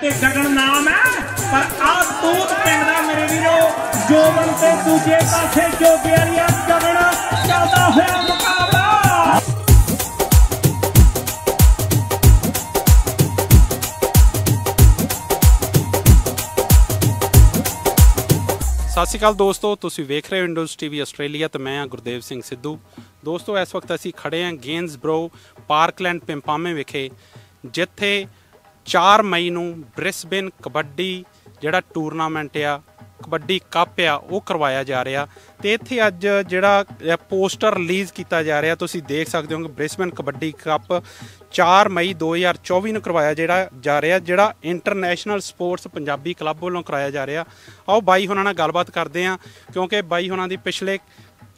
ਤੇ ਗਗਨ ਨਾਮ ਹੈ। ਪਰ ਆ ਤੂਤ ਪਿੰਡ ਦਾ ਮੇਰੇ ਵੀਰੋ, ਜੋਬਨ ਤੇ ਦੂਜੇ ਪਾਸੇ ਜੋਗਿਆਰੀਆ ਗਗਨ ਚੱਲਦਾ ਹੋਇਆ ਮੁਕਾਬਲਾ। ਸਤਿ ਸ਼੍ਰੀ ਅਕਾਲ ਦੋਸਤੋ, ਤੁਸੀਂ ਵੇਖ ਰਹੇ ਹੋ ਵਿੰਡੋਜ਼ ਟੀਵੀ ਆਸਟ੍ਰੇਲੀਆ ਤੇ ਮੈਂ ਹਾਂ ਗੁਰਦੇਵ ਸਿੰਘ ਸਿੱਧੂ। ਦੋਸਤੋ, ਇਸ ਵਕਤ ਅਸੀਂ ਖੜੇ ਹਾਂ ਗੇਨਸਬਰੋ ਪਾਰਕਲੈਂਡ ਪਿੰਪਾਮੇ ਵਿਖੇ, ਜਿੱਥੇ 4 ਮਈ ਨੂੰ ਬ੍ਰਿਸਬੇਨ ਕਬੱਡੀ ਜਿਹੜਾ ਟੂਰਨਾਮੈਂਟ ਆ, ਕਬੱਡੀ ਕੱਪ ਆ, ਉਹ ਕਰਵਾਇਆ ਜਾ ਰਿਹਾ ਤੇ ਇੱਥੇ ਅੱਜ ਜਿਹੜਾ ਪੋਸਟਰ ਰਿਲੀਜ਼ ਕੀਤਾ ਜਾ ਰਿਹਾ, ਤੁਸੀਂ ਦੇਖ ਸਕਦੇ ਹੋ ਕਿ ਬ੍ਰਿਸਬੇਨ ਕਬੱਡੀ ਕੱਪ 4 ਮਈ 2024 ਨੂੰ ਕਰਵਾਇਆ ਜਿਹੜਾ ਜਾ ਰਿਹਾ, ਜਿਹੜਾ ਇੰਟਰਨੈਸ਼ਨਲ ਸਪੋਰਟਸ ਪੰਜਾਬੀ ਕਲੱਬ ਵੱਲੋਂ ਕਰਾਇਆ ਜਾ ਰਿਹਾ। ਆਓ ਬਾਈ ਹੁਣਾਂ ਨਾਲ ਗੱਲਬਾਤ ਕਰਦੇ ਹਾਂ, ਕਿਉਂਕਿ ਬਾਈ ਹੁਣਾਂ ਦੀ ਪਿਛਲੇ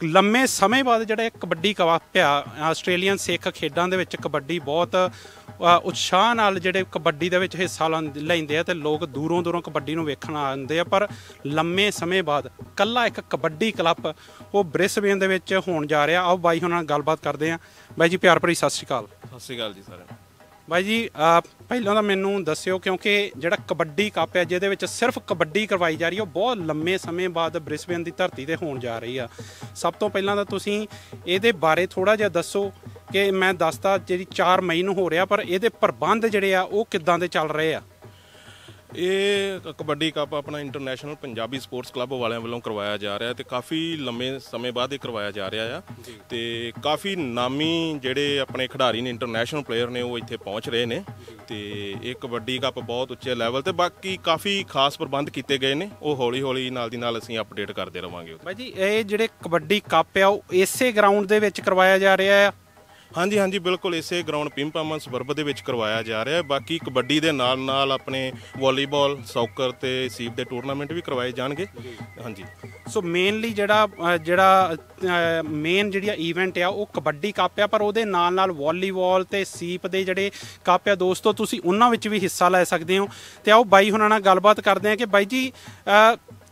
ਲੰਮੇ ਸਮੇਂ ਬਾਅਦ ਜਿਹੜਾ ਕਬੱਡੀ ਕੱਪ ਆ, ਆਸਟ੍ਰੇਲੀਅਨ ਸਿੱਖ ਖੇਡਾਂ ਦੇ ਵਿੱਚ ਕਬੱਡੀ ਬਹੁਤ ਉਤਸ਼ਾਹ ਨਾਲ ਜਿਹੜੇ ਕਬੱਡੀ ਦੇ ਵਿੱਚ ਹਿੱਸਾ ਲੈਂਦ- ਆ ਤੇ ਲੋਕ ਦੂਰੋਂ ਦੂਰੋਂ ਕਬੱਡੀ ਨੂੰ ਵੇਖਣ ਆਉਂਦੇ ਆ ਪਰ ਲੰਮੇ ਸਮੇਂ ਬਾਅਦ ਕੱਲਾ ਇੱਕ ਕਬੱਡੀ ਕਲੱਬ ਉਹ ਬ੍ਰਿਸਬੇਨ ਦੇ ਵਿੱਚ ਹੋਣ ਜਾ ਰਿਹਾ। ਆਓ ਬਾਈ ਹੁਣਾਂ ਨਾਲ ਗੱਲਬਾਤ ਕਰਦੇ ਆ। ਬਾਈ ਜੀ ਪਿਆਰ ਭਰੀ ਸਤਿ ਸ਼੍ਰੀ ਅਕਾਲ। ਸਤਿ ਸ਼੍ਰੀ ਅਕਾਲ ਜੀ ਸਾਰਿਆਂ ਬਾਈ ਜੀ ਪਹਿਲਾਂ ਤਾਂ ਮੈਨੂੰ ਦੱਸਿਓ ਕਿਉਂਕਿ ਜਿਹੜਾ ਕਬੱਡੀ ਕੱਪ ਹੈ ਜਿਹਦੇ ਵਿੱਚ ਸਿਰਫ ਕਬੱਡੀ ਕਰਵਾਈ ਜਾ ਰਹੀ ਹੈ ਉਹ ਬਹੁਤ ਲੰਮੇ ਸਮੇਂ ਬਾਅਦ ਬ੍ਰਿਸਬੇਨ ਦੀ ਧਰਤੀ ਤੇ ਹੋਣ ਜਾ ਰਹੀ ਆ। ਸਭ ਤੋਂ ਪਹਿਲਾਂ ਤਾਂ ਤੁਸੀਂ ਇਹਦੇ ਬਾਰੇ ਥੋੜਾ ਜਿਹਾ ਦੱਸੋ ਕਿ ਮੈਂ ਦੱਸਦਾ ਜਿਹੜੀ 4 ਮਈ ਨੂੰ ਹੋ ਰਿਹਾ ਪਰ ਇਹਦੇ ਪ੍ਰਬੰਧ ਜਿਹੜੇ ਆ ਉਹ ਕਿੱਦਾਂ ਦੇ ਚੱਲ ਰਹੇ ਆ? ਇਹ ਕਬੱਡੀ ਕੱਪ ਆਪਣਾ ਇੰਟਰਨੈਸ਼ਨਲ ਪੰਜਾਬੀ ਸਪੋਰਟਸ ਕਲੱਬ ਵਾਲਿਆਂ ਵੱਲੋਂ ਕਰਵਾਇਆ ਜਾ ਰਿਹਾ ਤੇ ਕਾਫੀ ਲੰਮੇ ਸਮੇਂ ਬਾਅਦ ਇਹ ਕਰਵਾਇਆ ਜਾ ਰਿਹਾ ਆ। ਤੇ ਕਾਫੀ ਨਾਮੀ ਜਿਹੜੇ ਆਪਣੇ ਖਿਡਾਰੀ ਨੇ ਇੰਟਰਨੈਸ਼ਨਲ ਪਲੇਅਰ ਨੇ ਉਹ ਇੱਥੇ ਪਹੁੰਚ ਰਹੇ ਨੇ। ਤੇ ਇਹ ਕਬੱਡੀ ਕੱਪ ਬਹੁਤ ਉੱਚੇ ਲੈਵਲ ਤੇ ਬਾਕੀ ਕਾਫੀ ਖਾਸ ਪ੍ਰਬੰਧ ਕੀਤੇ ਗਏ ਨੇ। ਉਹ ਹੌਲੀ ਹੌਲੀ ਨਾਲ ਦੀ ਨਾਲ ਅਸੀਂ ਅਪਡੇਟ ਕਰਦੇ ਰਵਾਂਗੇ। ਬਾਈ ਜੀ ਇਹ ਜਿਹੜੇ ਕਬੱਡੀ ਕੱਪ ਆ ਉਹ ਇਸੇ ਗਰਾਊਂਡ ਦੇ ਵਿੱਚ ਕਰਵਾਇਆ ਜਾ ਰਿਹਾ ਆ। ਹਾਂਜੀ ਹਾਂਜੀ, ਬਿਲਕੁਲ ਇਸੇ ਗਰਾਊਂਡ ਪਿੰਪਾਮਨ ਸਬਰਬ ਦੇ ਵਿੱਚ ਕਰਵਾਇਆ ਜਾ ਰਿਹਾ ਹੈ। ਬਾਕੀ ਕਬੱਡੀ ਦੇ ਨਾਲ ਨਾਲ ਆਪਣੇ ਵਾਲੀਬਾਲ, ਸੌਕਰ ਤੇ ਸੀਪ ਦੇ ਟੂਰਨਾਮੈਂਟ ਵੀ ਕਰਵਾਏ ਜਾਣਗੇ। ਹਾਂਜੀ। ਸੋ ਮੇਨਲੀ ਜਿਹੜਾ ਜਿਹੜਾ ਮੇਨ ਜਿਹੜਾ ਇਵੈਂਟ ਆ, ਉਹ ਕਬੱਡੀ ਕੱਪ ਆ, ਪਰ ਉਹਦੇ ਨਾਲ ਨਾਲ ਵਾਲੀਬਾਲ ਤੇ ਸੀਪ ਦੇ ਜਿਹੜੇ ਕੱਪ ਆ, ਦੋਸਤੋ, ਤੁਸੀਂ ਉਹਨਾਂ ਵਿੱਚ ਵੀ ਹਿੱਸਾ ਲੈ ਸਕਦੇ ਹੋ। ਤੇ ਆਓ ਬਾਈ ਹੁਣਾਂ ਨਾਲ ਗੱਲਬਾਤ ਕਰਦੇ ਆ ਕਿ ਬਾਈ ਜੀ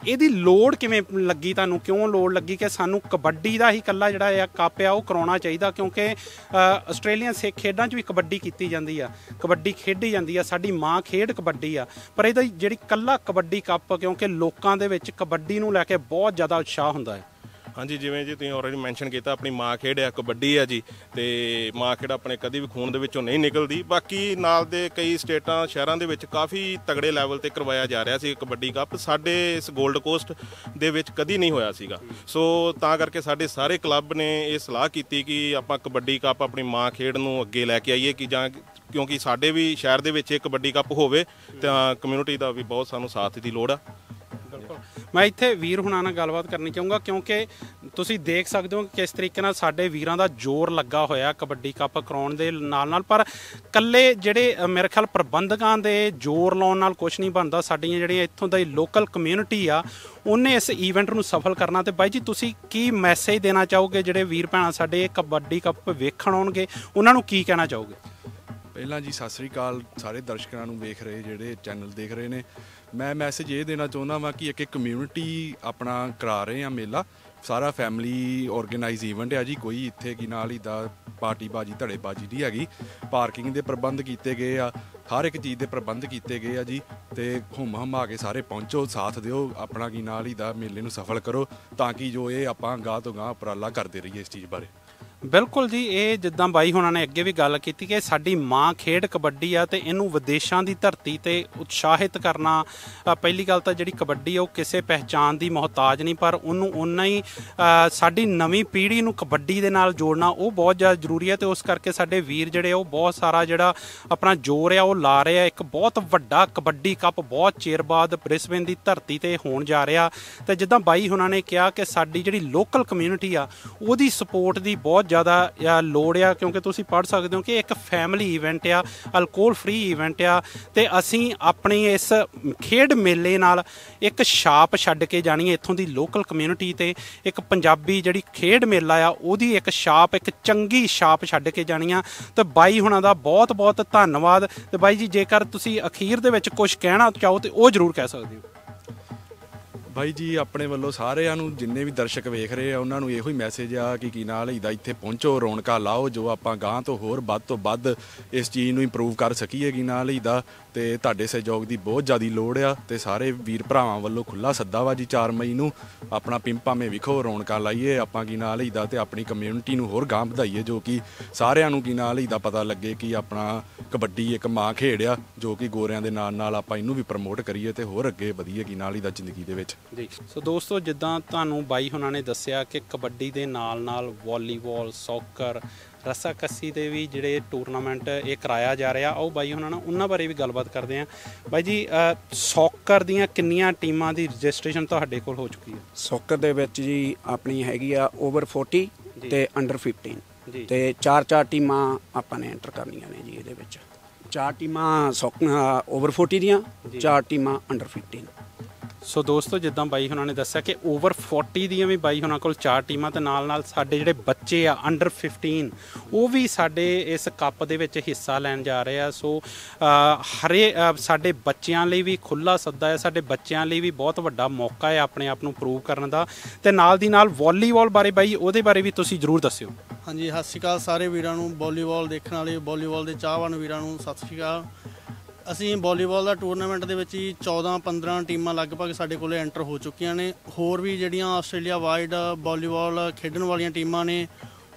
ਇਹਦੀ ਲੋੜ ਕਿਵੇਂ ਲੱਗੀ ਤੁਹਾਨੂੰ? ਕਿਉਂ ਲੋੜ ਲੱਗੀ ਕਿ ਸਾਨੂੰ ਕਬੱਡੀ ਦਾ ਹੀ ਇਕੱਲਾ ਜਿਹੜਾ ਆ ਕੱਪ ਆ, ਉਹ ਕਰਾਉਣਾ ਚਾਹੀਦਾ? ਕਿਉਂਕਿ ਆਸਟ੍ਰੇਲੀਅਨ ਸਿੱਖ ਖੇਡਾਂ 'ਚ ਵੀ ਕਬੱਡੀ ਕੀਤੀ ਜਾਂਦੀ ਆ। ਕਬੱਡੀ ਖੇਡੀ ਜਾਂਦੀ ਆ, ਸਾਡੀ ਮਾਂ ਖੇਡ ਕਬੱਡੀ ਆ। ਪਰ ਇਹਦਾ ਜਿਹੜੀ ਕੱਲਾ ਕਬੱਡੀ ਕੱਪ, ਕਿਉਂਕਿ ਲੋਕਾਂ ਦੇ ਵਿੱਚ ਕਬੱਡੀ ਨੂੰ ਲੈ ਕੇ ਬਹੁਤ ਜ਼ਿਆਦਾ ਉਤਸ਼ਾਹ ਹੁੰਦਾ ਹੈ। ਹਾਂਜੀ, ਜਿਵੇਂ ਜੀ ਤੁਸੀਂ ਆਲਰੇਡੀ ਮੈਂਸ਼ਨ ਕੀਤਾ, ਆਪਣੀ ਮਾਂ ਖੇਡ ਹੈ ਕਬੱਡੀ ਹੈ ਜੀ, ਤੇ ਮਾਂ ਖੇਡ ਆਪਣੇ ਕਦੀ ਵੀ ਖੂਨ ਦੇ ਵਿੱਚੋਂ ਨਹੀਂ ਨਿਕਲਦੀ। ਬਾਕੀ ਨਾਲ ਦੇ ਕਈ ਸਟੇਟਾਂ, ਸ਼ਹਿਰਾਂ ਦੇ ਵਿੱਚ ਕਾਫੀ ਤਗੜੇ ਲੈਵਲ ਤੇ ਕਰਵਾਇਆ ਜਾ ਰਿਹਾ ਸੀ ਕਬੱਡੀ ਕੱਪ। ਸਾਡੇ ਇਸ 골ਡ ਕੋਸਟ ਦੇ ਵਿੱਚ ਕਦੀ ਨਹੀਂ ਹੋਇਆ ਸੀਗਾ। ਸੋ ਤਾਂ ਕਰਕੇ ਸਾਡੇ ਸਾਰੇ ਕਲੱਬ ਨੇ ਇਹ ਸਲਾਹ ਕੀਤੀ ਕਿ ਆਪਾਂ ਕਬੱਡੀ ਕੱਪ ਆਪਣੀ ਮਾਂ ਖੇਡ ਨੂੰ ਅੱਗੇ ਲੈ ਕੇ ਆਈਏ ਕਿ ਜਾਂ ਕਿਉਂਕਿ ਸਾਡੇ ਵੀ ਸ਼ਹਿਰ ਦੇ ਵਿੱਚ ਇਹ ਕਬੱਡੀ ਕੱਪ ਹੋਵੇ, ਤਾਂ ਕਮਿਊਨਿਟੀ ਦਾ ਵੀ ਬਹੁਤ ਸਾਨੂੰ ਸਾਥ ਦੀ ਲੋੜ ਆ। ਮੈਂ ਇੱਥੇ ਵੀਰ ਹੁਣਾਂ ਨਾਲ ਗੱਲਬਾਤ ਕਰਨੀ ਚਾਹੂੰਗਾ, ਕਿਉਂਕਿ ਤੁਸੀਂ ਦੇਖ ਸਕਦੇ ਹੋ ਕਿ ਕਿਸ ਤਰੀਕੇ ਨਾਲ ਸਾਡੇ ਵੀਰਾਂ ਦਾ ਜ਼ੋਰ ਲੱਗਾ ਹੋਇਆ ਕਬੱਡੀ ਕੱਪ ਕਰਾਉਣ ਦੇ ਨਾਲ ਨਾਲ ਪਰ ਕੱਲੇ ਜਿਹੜੇ ਮੇਰੇ ਖਿਆਲ ਪ੍ਰਬੰਧਕਾਂ ਦੇ ਜ਼ੋਰ ਲਾਉਣ ਨਾਲ ਕੁਝ ਨਹੀਂ ਬਣਦਾ, ਸਾਡੀਆਂ ਜਿਹੜੀਆਂ ਇੱਥੋਂ ਦੀ ਲੋਕਲ ਕਮਿਊਨਿਟੀ ਆ, ਉਹਨੇ ਇਸ ਈਵੈਂਟ ਨੂੰ ਸਫਲ ਕਰਨਾ। ਤੇ ਬਾਈ ਜੀ, ਤੁਸੀਂ ਕੀ ਮੈਸੇਜ ਦੇਣਾ ਚਾਹੋਗੇ ਜਿਹੜੇ ਵੀਰ ਭੈਣਾਂ ਸਾਡੇ ਕਬੱਡੀ ਕੱਪ ਵੇਖਣ ਆਉਣਗੇ? ਉਹਨਾਂ ਨੂੰ ਕੀ ਕਹਿਣਾ ਚਾਹੋਗੇ? ਪਹਿਲਾਂ ਜੀ, ਸਤਿ ਸ੍ਰੀ ਅਕਾਲ ਸਾਰੇ ਦਰਸ਼ਕਾਂ ਨੂੰ ਵੇਖ ਰਹੇ, ਜਿਹੜੇ ਚੈਨਲ ਦੇਖ ਰਹੇ ਨੇ। ਮੈਂ ਮੈਸੇਜ ਇਹ ਦੇਣਾ ਚਾਹੁੰਦਾ ਵਾਂ ਕਿ ਇੱਕ ਕਮਿਊਨਿਟੀ ਆਪਣਾ ਕਰਾ ਰਹੇ ਆ ਮੇਲਾ। ਸਾਰਾ ਫੈਮਿਲੀ ਆਰਗੇਨਾਈਜ਼ ਈਵੈਂਟ ਹੈ ਜੀ, ਕੋਈ ਇੱਥੇ ਕੀ ਨਾਲ ਹੀ ਦਾ ਪਾਰਟੀ ਬਾਜੀ, ਧੜੇ ਬਾਜੀ ਨਹੀਂ ਹੈਗੀ। ਪਾਰਕਿੰਗ ਦੇ ਪ੍ਰਬੰਧ ਕੀਤੇ ਗਏ ਆ, ਹਰ ਇੱਕ ਚੀਜ਼ ਦੇ ਪ੍ਰਬੰਧ ਕੀਤੇ ਗਏ ਆ ਜੀ, ਤੇ ਹੁਮ ਹਮਾ ਕੇ ਸਾਰੇ ਪਹੁੰਚੋ, ਸਾਥ ਦਿਓ, ਆਪਣਾ ਕੀ ਨਾਲ ਹੀ ਦਾ ਮੇਲੇ ਨੂੰ ਸਫਲ ਕਰੋ, ਤਾਂ ਕਿ ਜੋ ਇਹ ਆਪਾਂ ਗਾਹ ਤੋਂ ਗਾਹ ਉਪਰਾਲਾ ਕਰਦੇ ਰਹੀਏ ਇਸ ਚੀਜ਼ ਬਾਰੇ। ਬਿਲਕੁਲ ਜੀ, ਇਹ ਜਿੱਦਾਂ ਬਾਈ ਹੁਣਾਂ ਨੇ ਅੱਗੇ ਵੀ ਗੱਲ ਕੀਤੀ ਕਿ ਸਾਡੀ ਮਾਂ ਖੇਡ ਕਬੱਡੀ ਆ ਤੇ ਇਹਨੂੰ ਵਿਦੇਸ਼ਾਂ ਦੀ ਧਰਤੀ ਤੇ ਉਤਸ਼ਾਹਿਤ ਕਰਨਾ ਪਹਿਲੀ ਗੱਲ ਤਾਂ ਜਿਹੜੀ ਕਬੱਡੀ ਆ ਉਹ ਕਿਸੇ ਪਹਿਚਾਨ ਦੀ ਮੁਹਤਾਜ ਨਹੀਂ, ਪਰ ਉਹਨੂੰ ਉਨਾ ਹੀ ਸਾਡੀ ਨਵੀਂ ਪੀੜ੍ਹੀ ਨੂੰ ਕਬੱਡੀ ਦੇ ਨਾਲ ਜੋੜਨਾ ਉਹ ਬਹੁਤ ਜ਼ਿਆਦਾ ਜ਼ਰੂਰੀ ਹੈ ਤੇ ਉਸ ਕਰਕੇ ਸਾਡੇ ਵੀਰ ਜਿਹੜੇ ਉਹ ਬਹੁਤ ਸਾਰਾ ਜਿਹੜਾ ਆਪਣਾ ਜ਼ੋਰ ਆ ਉਹ ਲਾ ਰਹੇ ਆ। ਇੱਕ ਬਹੁਤ ਵੱਡਾ ਕਬੱਡੀ ਕੱਪ ਬਹੁਤ ਚਿਰ ਬਾਅਦ ਬ੍ਰਿਸਬੇਨ ਦੀ ਧਰਤੀ ਤੇ ਹੋਣ ਜਾ ਰਿਹਾ ਤੇ ਜਿੱਦਾਂ ਬਾਈ ਹੁਣਾਂ ਨੇ ਕਿਹਾ ਕਿ ਸਾਡੀ ਜਿਹੜੀ ਲੋਕਲ ਕਮਿਊਨਿਟੀ ਆ, ਉਹਦੀ ਸਪੋਰਟ ਦੀ ਬਹੁਤ ਜ਼ਿਆਦਾ ਆ, ਲੋੜ ਆ ਕਿਉਂਕਿ ਤੁਸੀਂ ਪੜ੍ਹ ਸਕਦੇ ਹੋ ਕਿ ਇੱਕ ਫੈਮਿਲੀ ਇਵੈਂਟ ਆ ਅਲਕੋਹਲ ਫ੍ਰੀ ਇਵੈਂਟ ਆ ਤੇ ਅਸੀਂ ਆਪਣੀ ਇਸ ਖੇਡ ਮੇਲੇ ਨਾਲ ਇੱਕ ਛਾਪ ਛੱਡ ਕੇ ਜਾਣੀ ਹੈ ਇੱਥੋਂ ਦੀ ਲੋਕਲ ਕਮਿਊਨਿਟੀ ਤੇ। ਇੱਕ ਪੰਜਾਬੀ ਜਿਹੜੀ ਖੇਡ ਮੇਲਾ ਆ ਉਹਦੀ ਇੱਕ ਛਾਪ ਇੱਕ ਚੰਗੀ ਛਾਪ ਛੱਡ ਕੇ ਜਾਣੀ ਆ। ਤੇ ਬਾਈ ਹੁਣਾਂ ਦਾ ਬਹੁਤ ਬਹੁਤ ਧੰਨਵਾਦ। ਤੇ ਬਾਈ ਜੀ ਜੇਕਰ ਤੁਸੀਂ ਅਖੀਰ ਦੇ ਵਿੱਚ ਕੁਝ ਕਹਿਣਾ ਚਾਹੋ ਤੇ ਉਹ ਜ਼ਰੂਰ ਕਹਿ ਸਕਦੇ ਹੋ। ਬਾਈ ਜੀ, ਆਪਣੇ ਵੱਲੋਂ ਸਾਰਿਆਂ ਨੂੰ ਜਿੰਨੇ ਵੀ ਦਰਸ਼ਕ ਵੇਖ ਰਹੇ ਆ, ਉਹਨਾਂ ਨੂੰ ਇਹੋ ਹੀ ਮੈਸੇਜ ਆ ਕਿ ਕੀ ਨਾਲ ਇਹਦਾ ਇੱਥੇ ਪਹੁੰਚੋ, ਰੌਣਕਾਂ ਲਾਓ, ਜੋ ਆਪਾਂ ਗਾਂ ਤੋਂ ਹੋਰ ਵੱਧ ਤੋਂ ਵੱਧ ਇਸ ਚੀਜ਼ ਨੂੰ ਇੰਪਰੂਵ ਕਰ ਸਕੀਏ ਕੀ ਨਾਲ ਇਹਦਾ ਤੇ ਤੁਹਾਡੇ ਸਹਿਯੋਗ ਦੀ ਬਹੁਤ ਜ਼ਿਆਦੀ ਲੋੜ ਆ ਤੇ ਸਾਰੇ ਵੀਰ ਭਰਾਵਾਂ ਵੱਲੋਂ ਖੁੱਲਾ ਸੱਦਾ ਵਾ ਜੀ 4 ਮਈ ਨੂੰ। ਆਪਣਾ ਪਿੰਪਾਵੇਂ ਵਿਖੋ, ਰੌਣਕਾਂ ਲਾਈਏ, ਆਪਾਂ ਕੀ ਨਾਲ ਇਹਦਾ ਤੇ ਆਪਣੀ ਕਮਿਊਨਿਟੀ ਨੂੰ ਹੋਰ ਗਾਂ ਵਧਾਈਏ, ਜੋ ਕਿ ਸਾਰਿਆਂ ਨੂੰ ਕੀ ਨਾਲ ਇਹਦਾ ਪਤਾ ਲੱਗੇ ਕਿ ਆਪਣਾ ਕਬੱਡੀ ਇੱਕ ਮਾਂ ਖੇਡ ਆ, ਜੋ ਕਿ ਗੋਰਿਆਂ ਦੇ ਨਾਲ ਨਾਲ ਆਪਾਂ ਇਹਨੂੰ ਵੀ ਪ੍ਰਮੋਟ ਕਰੀਏ ਤੇ ਹੋਰ ਅੱਗੇ ਵਧੀਏ ਕੀ ਨਾਲ ਇਹਦਾ ਜ਼ਿੰਦਗੀ ਦੇ ਵਿੱਚ। ਜੀ ਸੋ ਦੋਸਤੋ ਜਿੱਦਾਂ ਤੁਹਾਨੂੰ ਬਾਈ ਹੁਣਾਂ ਨੇ ਦੱਸਿਆ ਕਿ ਕਬੱਡੀ ਦੇ ਨਾਲ ਨਾਲ ਵਾਲੀਬਾਲ ਸੌਕਰ ਰੱਸਾਕੱਸੀ ਦੇ ਵੀ ਜਿਹੜੇ ਟੂਰਨਾਮੈਂਟ ਇਹ ਕਰਾਇਆ ਜਾ ਰਿਹਾ ਉਹ ਬਾਈ ਹੁਣਾਂ ਨਾਲ ਉਹਨਾਂ ਬਾਰੇ ਵੀ ਗੱਲਬਾਤ ਕਰਦੇ ਆ ਬਾਈ ਜੀ ਸੌਕਰ ਦੀਆਂ ਕਿੰਨੀਆਂ ਟੀਮਾਂ ਦੀ ਰਜਿਸਟ੍ਰੇਸ਼ਨ ਤੁਹਾਡੇ ਕੋਲ ਹੋ ਚੁੱਕੀ ਹੈ ਸੌਕਰ ਦੇ ਵਿੱਚ ਜੀ ਆਪਣੀ ਹੈਗੀ ਆ ਓਵਰ 40 ਜੀ। ਤੇ ਅੰਡਰ 15 ਜੀ। ਤੇ ਚਾਰ ਚਾਰ ਟੀਮਾਂ ਆਪਾਂ ਨੇ ਐਂਟਰ ਕਰਨੀਆਂ ਨੇ ਜੀ ਇਹਦੇ ਵਿੱਚ ਚਾਰ ਟੀਮਾਂ ਓਵਰ 40 ਦੀਆਂ। ਚਾਰ ਟੀਮਾਂ ਅੰਡਰ 15 ਸੋ ਦੋਸਤੋ, ਜਿੱਦਾਂ ਬਾਈ ਹੁਣਾਂ ਨੇ ਦੱਸਿਆ ਕਿ ਓਵਰ 40 ਦੀਆਂ ਵੀ ਬਾਈ ਹੁਣਾਂ ਕੋਲ ਚਾਰ ਟੀਮਾਂ ਤੇ ਨਾਲ ਨਾਲ ਸਾਡੇ ਜਿਹੜੇ ਬੱਚੇ ਆ ਅੰਡਰ 15 ਉਹ ਵੀ ਸਾਡੇ ਇਸ ਕੱਪ ਦੇ ਵਿੱਚ ਹਿੱਸਾ ਲੈਣ ਜਾ ਰਹੇ ਆ। ਸੋ ਹਰੇ ਸਾਡੇ ਬੱਚਿਆਂ ਲਈ ਵੀ ਖੁੱਲਾ ਸੱਦਾ ਹੈ, ਸਾਡੇ ਬੱਚਿਆਂ ਲਈ ਵੀ ਬਹੁਤ ਵੱਡਾ ਮੌਕਾ ਹੈ ਆਪਣੇ ਆਪ ਨੂੰ ਪ੍ਰੂਵ ਕਰਨ ਦਾ। ਤੇ ਨਾਲ ਦੀ ਨਾਲ ਵਾਲੀਬਾਲ ਬਾਰੇ ਬਾਈ, ਉਹਦੇ ਬਾਰੇ ਵੀ ਤੁਸੀਂ ਜਰੂਰ ਦੱਸਿਓ। ਹਾਂਜੀ, ਸਤਿ ਸ਼੍ਰੀ ਅਕਾਲ ਸਾਰੇ ਵੀਰਾਂ ਨੂੰ। ਵਾਲੀਬਾਲ ਦੇਖਣ ਵਾਲੇ ਵਾਲੀਬਾਲ ਦੇ ਚਾਹਵਾਨ ਵੀਰਾਂ ਨੂੰ ਸਤਿ ਸ਼੍ਰੀ ਅਕਾਲ। ਅਸੀਂ ਵਾਲੀਬਾਲ ਦਾ ਟੂਰਨਾਮੈਂਟ ਦੇ ਵਿੱਚ ਹੀ 14 15 ਟੀਮਾਂ ਲਗਭਗ ਸਾਡੇ ਕੋਲੇ ਐਂਟਰ ਹੋ ਚੁੱਕੀਆਂ ਨੇ। ਹੋਰ ਵੀ ਜਿਹੜੀਆਂ ਆਸਟ੍ਰੇਲੀਆ ਵਾਈਡ ਵਾਲੀਬਾਲ ਖੇਡਣ ਵਾਲੀਆਂ ਟੀਮਾਂ ਨੇ,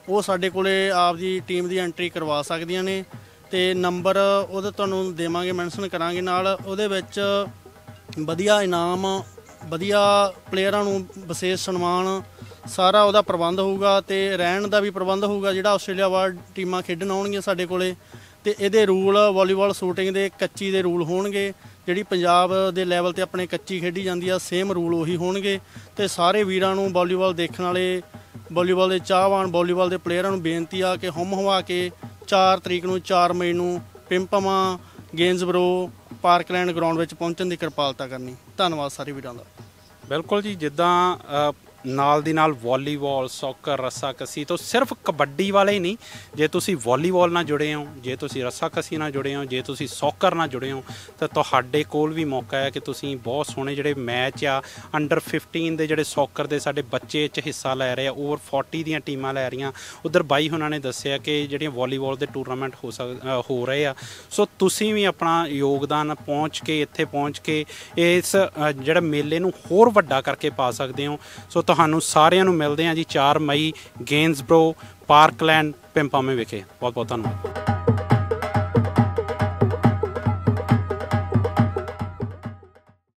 ਉਹ ਸਾਡੇ ਕੋਲੇ ਆਪਦੀ ਟੀਮ ਦੀ ਐਂਟਰੀ ਕਰਵਾ ਸਕਦੀਆਂ ਨੇ ਤੇ ਨੰਬਰ ਉਹਦਾ ਤੁਹਾਨੂੰ ਦੇਵਾਂਗੇ, ਮੈਂਸ਼ਨ ਕਰਾਂਗੇ ਨਾਲ। ਉਹਦੇ ਵਿੱਚ ਵਧੀਆ ਇਨਾਮ, ਵਧੀਆ ਪਲੇਅਰਾਂ ਨੂੰ ਵਿਸ਼ੇਸ਼ ਸਨਮਾਨ, ਸਾਰਾ ਉਹਦਾ ਪ੍ਰਬੰਧ ਹੋਊਗਾ ਤੇ ਰਹਿਣ ਦਾ ਵੀ ਪ੍ਰਬੰਧ ਹੋਊਗਾ ਜਿਹੜਾ ਆਸਟ੍ਰੇਲੀਆ ਵਾਈਡ ਟੀਮਾਂ ਖੇਡਣ ਆਉਣਗੀਆਂ ਸਾਡੇ ਕੋਲੇ। ਤੇ ਇਹਦੇ ਰੂਲ ਵਾਲੀਬਾਲ ਸ਼ੂਟਿੰਗ ਦੇ ਕੱਚੀ ਦੇ ਰੂਲ ਹੋਣਗੇ। ਜਿਹੜੀ ਪੰਜਾਬ ਦੇ ਲੈਵਲ ਤੇ ਆਪਣੇ ਕੱਚੀ ਖੇਡੀ ਜਾਂਦੀ ਆ, ਸੇਮ ਰੂਲ ਉਹੀ ਹੋਣਗੇ। ਤੇ ਸਾਰੇ ਵੀਰਾਂ ਨੂੰ ਵਾਲੀਬਾਲ ਦੇਖਣ ਵਾਲੇ, ਵਾਲੀਬਾਲ ਦੇ ਚਾਹਵਾਨ, ਵਾਲੀਬਾਲ ਦੇ ਪਲੇਅਰਾਂ ਨੂੰ ਬੇਨਤੀ ਆ ਕਿ ਹਮ ਹਵਾ ਕੇ 4 ਤਰੀਕ ਨੂੰ 4 ਮਈ ਨੂੰ ਪਿੰਪਮਾ, ਗੇਂਸਬਰੋ, ਪਾਰਕਲੈਂਡ ਗਰਾਊਂਡ ਵਿੱਚ ਪਹੁੰਚਣ ਦੀ ਕਿਰਪਾਲਤਾ ਕਰਨੀ। ਧੰਨਵਾਦ ਸਾਰੇ ਵੀਰਾਂ ਦਾ। ਬਿਲਕੁਲ ਜੀ, ਜਿੱਦਾਂ ਨਾਲ ਦੀ ਨਾਲ ਵਾਲੀਬਾਲ, ਸੌਕਰ, ਰੱਸਾਕੱਸੀ ਤੋਂ ਸਿਰਫ ਕਬੱਡੀ ਵਾਲੇ ਹੀ ਨਹੀਂ, ਜੇ ਤੁਸੀਂ ਵਾਲੀਬਾਲ ਨਾਲ ਜੁੜੇ ਹੋ, ਜੇ ਤੁਸੀਂ ਰੱਸਾਕੱਸੀ ਨਾਲ ਜੁੜੇ ਹੋ, ਜੇ ਤੁਸੀਂ ਸੌਕਰ ਨਾਲ ਜੁੜੇ ਹੋ, ਤਾਂ ਤੁਹਾਡੇ ਕੋਲ ਵੀ ਮੌਕਾ ਹੈ ਕਿ ਤੁਸੀਂ ਬਹੁਤ ਸੋਹਣੇ ਜਿਹੜੇ ਮੈਚ ਆ ਅੰਡਰ 15 ਦੇ ਜਿਹੜੇ ਸੌਕਰ ਦੇ ਸਾਡੇ ਬੱਚੇ ਚ ਹਿੱਸਾ ਲੈ ਰਹੇ ਆ ਓਵਰ 40 ਦੀਆਂ ਟੀਮਾਂ ਲੈ ਰਹੀਆਂ। ਉਧਰ ਬਾਈ ਉਹਨਾਂ ਨੇ ਦੱਸਿਆ ਕਿ ਜਿਹੜੀਆਂ ਵਾਲੀਬਾਲ ਦੇ ਟੂਰਨਾਮੈਂਟ ਹੋ ਸਕ ਹੋ ਰਹੇ ਆ। ਸੋ ਤੁਸੀਂ ਵੀ ਆਪਣਾ ਯੋਗਦਾਨ ਪਹੁੰਚ ਕੇ, ਇੱਥੇ ਪਹੁੰਚ ਕੇ ਇਸ ਜਿਹੜਾ ਮੇਲੇ ਨੂੰ ਹੋਰ ਵੱਡਾ ਕਰਕੇ ਪਾ ਸਕਦੇ ਹੋ। ਸੋ ਤੁਹਾਨੂੰ ਸਾਰਿਆਂ ਨੂੰ ਮਿਲਦੇ ਹਾਂ ਜੀ 4 ਮਈ ਗੇਨਸਬਰੋ ਪਾਰਕਲੈਂਡ ਪਿੰਪਾਮੇ ਵਿਖੇ। ਬਹੁਤ ਬਹੁਤ ਧੰਨਵਾਦ।